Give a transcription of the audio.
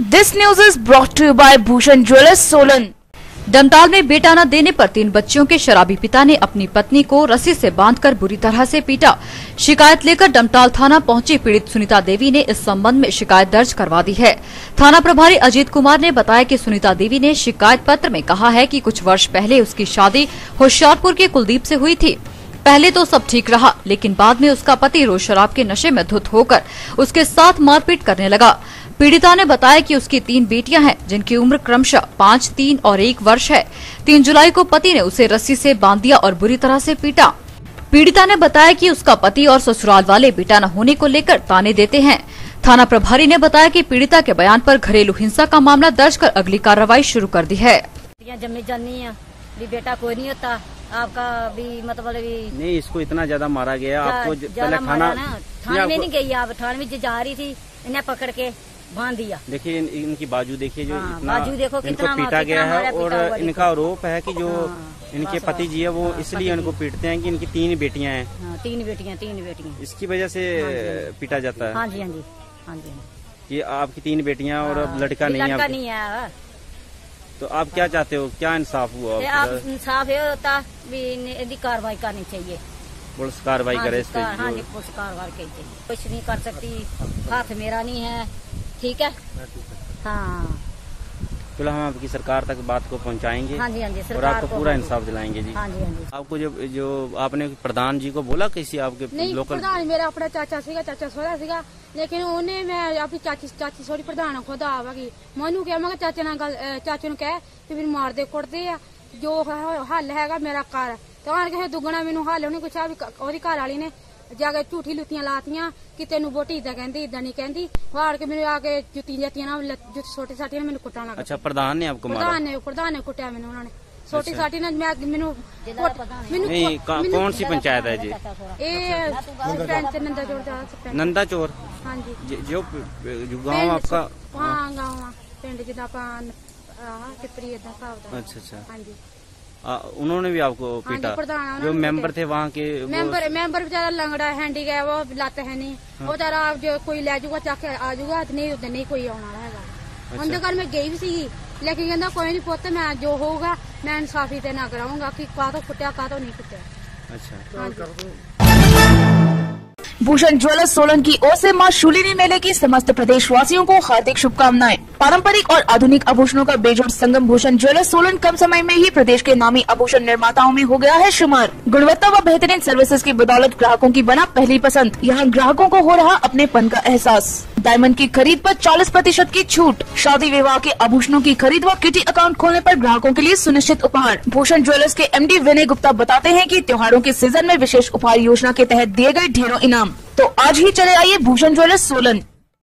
News is brought to you by Bhushan Jewelers, Solan. डमताल में बेटा न देने पर तीन बच्चियों के शराबी पिता ने अपनी पत्नी को रस्सी से बांधकर बुरी तरह से पीटा। शिकायत लेकर डमताल थाना पहुँची पीड़ित सुनीता देवी ने इस संबंध में शिकायत दर्ज करवा दी है। थाना प्रभारी अजीत कुमार ने बताया कि सुनीता देवी ने शिकायत पत्र में कहा है कि कुछ वर्ष पहले उसकी शादी होशियारपुर के कुलदीप से हुई थी। पहले तो सब ठीक रहा, लेकिन बाद में उसका पति रोज शराब के नशे में धुत होकर उसके साथ मारपीट करने लगा। पीड़िता ने बताया कि उसकी तीन बेटियाँ हैं जिनकी उम्र क्रमशः पाँच तीन और एक वर्ष है। तीन जुलाई को पति ने उसे रस्सी से बाँध दिया और बुरी तरह से पीटा। पीड़िता ने बताया कि उसका पति और ससुराल वाले बेटा न होने को लेकर ताने देते हैं। थाना प्रभारी ने बताया कि पीड़िता के बयान पर घरेलू हिंसा का मामला दर्ज कर अगली कार्रवाई शुरू कर दी है। जमी जानी है भी बेटा कोई नहीं होता आपका भी मतलब भी नहीं इसको इतना ज़्यादा मारा गया आपको पहले खाना थाने में नहीं गई आप थाने में जा रही थी इन्हें पकड़ के। बाँध दिया। देखिए इन, इनकी बाजू देखिए जो हाँ, इतना बाजू देखो इनको कितना पीटा गया है और इनका आरोप है कि जो हाँ, इनके पति जी है वो हाँ, इसलिए इनको पीटते हैं कि इनकी तीन बेटियाँ हैं। हाँ, तीन बेटियाँ तीन बेटियाँ। इसकी वजह से पीटा जाता है। हाँ जी हाँ जी हाँ जी। कि आपकी तीन बेटियाँ और अब लड़का नहीं है नहीं है तो आप क्या चाहते हो? क्या इंसाफ हुआ आप इंसाफ ये होता भी कार्रवाई करनी चाहिए। पुलिस कार्रवाई करे हाँ जी पुलिस कार्रवाई चाहिए। कुछ नहीं कर सकती हाथ मेरा नहीं है। ठीक है? हाँ। चलो हम आपकी सरकार तक बात को पहुँचाएँगे हाँ जी हाँ जी और आपको पूरा हाँ इंसाफ दिलाएँगे जी। हाँ जी हाँ जी। आपको जो जो आपने प्रधान जी को बोला किसी आपके नहीं, लोकल प्रधान मेरा अपना चाचा सीगा चाचा सोरा सीगा। लेकिन उन्हें मैं अपनी चाची चाची सोरी प्रधान खुद आवागी मनु क्या? मैं चाचे चाचे ने कह कि फिर मार दे कुटते जो हल हैगा मेरा घर। तो आन दुगना मेनू हल उन्हें कुछ घर आली ने ਜਾ ਕੇ ਝੂਠੀ ਲੁੱਤੀਆਂ ਲਾਤੀਆਂ ਕਿ ਤੈਨੂੰ ਵੋਟੀ ਇਦਾਂ ਕਹਿੰਦੀ ਇਦਾਂ ਨਹੀਂ ਕਹਿੰਦੀ ਵਾੜ ਕੇ ਮੈਨੂੰ ਆ ਕੇ ਜੁੱਤੀਆਂ ਜੱਤੀਆਂ ਨਾਲ ਜੁੱਤ ਛੋਟੇ ਸਾਟੀਆਂ ਨਾਲ ਮੈਨੂੰ ਕੁੱਟਣ ਲੱਗ ਅੱਛਾ ਪ੍ਰਧਾਨ ਨੇ ਆਪਕੋ ਮਾਰਾ ਪ੍ਰਧਾਨ ਨੇ ਪ੍ਰਧਾਨ ਨੇ ਕੁੱਟਿਆ ਮੈਨੂੰ ਉਹਨਾਂ ਨੇ ਛੋਟੀ ਸਾਟੀ ਨਾਲ ਮੈਂ ਮੈਨੂੰ ਮੈਨੂੰ नहीं कौन कौन सी पंचायत है जी ਇਹ ਸਰਪੰਚ ਨੰਦਾ ਜੋੜ ਦਾ ਸਰਪੰਚ नंदा चोर ਹਾਂਜੀ ज- जो जो गाँव ਪਿੰਡ आपका ਚ- ਹਾਂ ਗਾਵਾਂ ਪਿੰਡ ਜਿਹਦਾ ਆਪਾਂ ਆਹ ਟਿਪਰੀ ਇਦਾਂ ਹਿਸਾਬ ਦਾ अच्छा अच्छा ਹਾਂਜੀ आ, उन्होंने भी आपको हाँ पीटा। हाँ जो मेंबर थे वहाँ के मेंबर मेंबर बेचारा लंगड़ा हैंडी गया वो लाते है नहीं। वो हाँ। वो बेचारा जो कोई ले जाऊगा चक आ जाऊगा तो नहीं उधर नहीं कोई आना है अच्छा। उनके घर में गई भी सी। लेकिन कहना कोई नहीं पुत मैं जो होगा मैं इंसाफी ते ना कराऊँगा की कहा तो फुटिया कहा तो नहीं फुटिया। अच्छा। हाँ भूषण ज्वेलर्स सोलन की ओर से माँ शूलिनी मेले की समस्त प्रदेशवासियों को हार्दिक शुभकामनाएँ। पारंपरिक और आधुनिक आभूषणों का बेजोड़ संगम भूषण ज्वेलर्स सोलन कम समय में ही प्रदेश के नामी आभूषण निर्माताओं में हो गया है शुमार। गुणवत्ता व बेहतरीन सर्विसेज़ की बदौलत ग्राहकों की बना पहली पसंद। यहाँ ग्राहकों को हो रहा अपने पन का एहसास। डायमंड की खरीद पर 40 प्रतिशत की छूट। शादी विवाह के आभूषणों की खरीद व किटी अकाउंट खोलने पर ग्राहकों के लिए सुनिश्चित उपहार। भूषण ज्वेलर्स के एमडी विनय गुप्ता बताते हैं कि त्योहारों के सीज़न में विशेष उपहार योजना के तहत दिए गए ढेरों इनाम। तो आज ही चले आइए भूषण ज्वेलर्स सोलन।